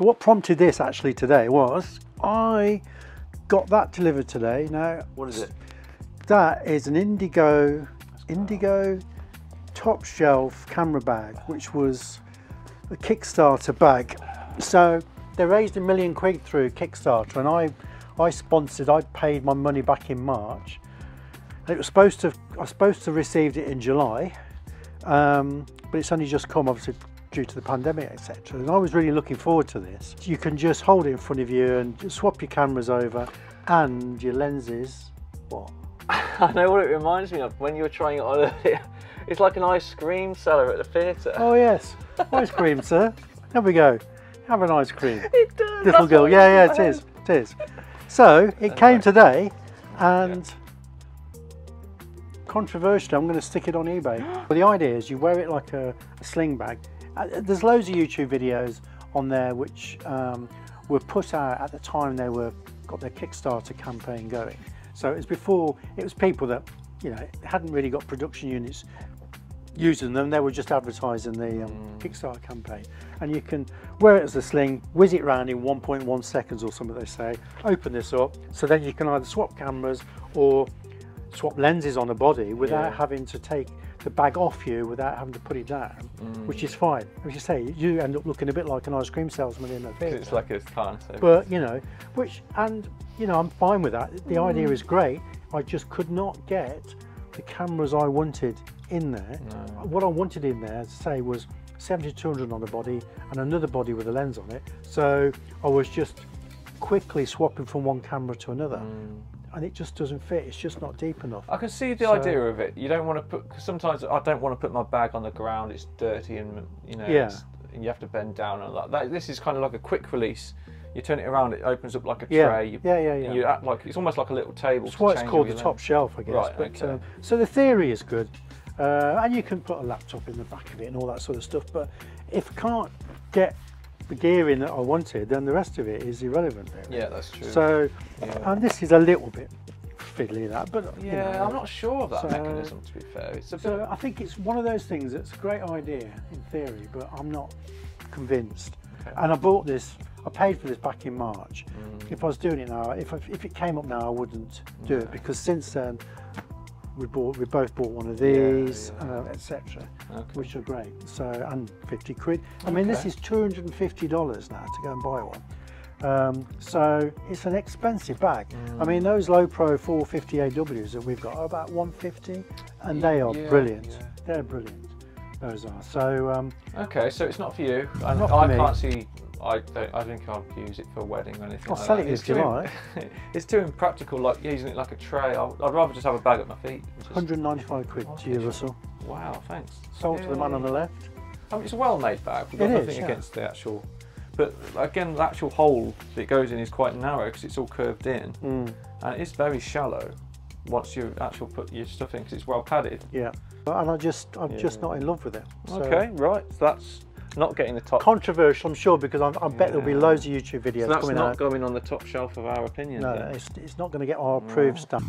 So what prompted this actually today was I got that delivered today. Now, What is it? that is an Indigo, Indigo top shelf camera bag, which was a Kickstarter bag. So they raised a million quid through Kickstarter, and I, I sponsored. I paid my money back in March. And it was supposed to. I was supposed to have received it in July, um, but it's only just come, obviously due to the pandemic, etc. And I was really looking forward to this. You can just hold it in front of you and swap your cameras over, and your lenses. What? I know what it reminds me of when you were trying it on earlier. It's like an ice cream seller at the theatre. Oh yes, ice cream, sir. There we go. Have an ice cream, It does. little that's girl. Yeah, yeah, it is. It is. So it came today, and controversially, I'm going to stick it on eBay. well, the idea is you wear it like a, a sling bag. Uh, There's loads of YouTube videos on there which um, were put out at the time they were got their Kickstarter campaign going. So it was before it was people that you know hadn't really got production units using them. They were just advertising the um, Kickstarter campaign, and you can wear it as a sling, whiz it round in 1.1 seconds or something. They say. Open this up, so then you can either swap cameras or swap lenses on a body without Yeah. having to take the bag off you, without having to put it down, which is fine. As you say, you end up looking a bit like an ice cream salesman in a theatre. It's like a kind of But you know, which and you know, I'm fine with that. The idea is great. I just could not get the cameras I wanted in there. What I wanted in there, I say, was 7200 on the body and another body with a lens on it. So I was just quickly swapping from one camera to another, mm. And it just doesn't fit. It's just not deep enough. I can see the So- idea of it. You don't want to put. Cause sometimes I don't want to put my bag on the ground. It's dirty and you know. Yeah. and you have to bend down and that. that. This is kind of like a quick release. You turn it around, it opens up like a Yeah. tray. You, Yeah, yeah, and yeah. You act like it's almost like a little table. That's why it's called the top shelf, I guess. Right, but okay. um, so the theory is good, uh, and you can put a laptop in the back of it and all that sort of stuff. But if can't get the gear in that I wanted, then the rest of it is irrelevant. Really. Yeah, that's true. So, Yeah. and this is a little bit fiddly that, but you yeah, know, I'm not sure of that so- mechanism. To be fair, it's a bit. So I think it's one of those things that's a great idea in theory, but I'm not convinced. Okay. And I bought this. I paid for this back in March. Mm. If I was doing it now, if I, if it came up now, I wouldn't do it because since then we bought we both bought one of these, yeah. uh, etc., Okay. which are great. So and fifty quid. I mean, this is two hundred and fifty dollars now to go and buy one. Um, so it's an expensive bag. I Mm. mean, those Lowepro 450 AWs that we've got are about 150, and they are Yeah, brilliant. yeah. They're brilliant. Those are. So um, Okay, so it's not for you. Not for I can't see. I don't. I think I'll use it for a wedding or anything. I'll like sell that. it It's you too- it's too impractical, like using it like a tray. I'd, I'd rather just have a bag at my feet. just- 195 quid to you, Russell. Wow, thanks. Sold to the man on the left. I mean, it's a well-made bag. We've got It is, nothing yeah. against the actual. But again, the actual hole that it goes in is quite narrow because it's all curved in, Mm, and it's very shallow. Once you actually put your stuff in, because it's well padded. yeah. And I just, I'm just not in love with it. So- okay, right. So that's not getting the top. Controversial, I'm sure, because I'm, i bet yeah. there'll be loads of YouTube videos so that's coming not going on the top shelf of our opinion. No, it's, it's, not going to get our approved no. stuff.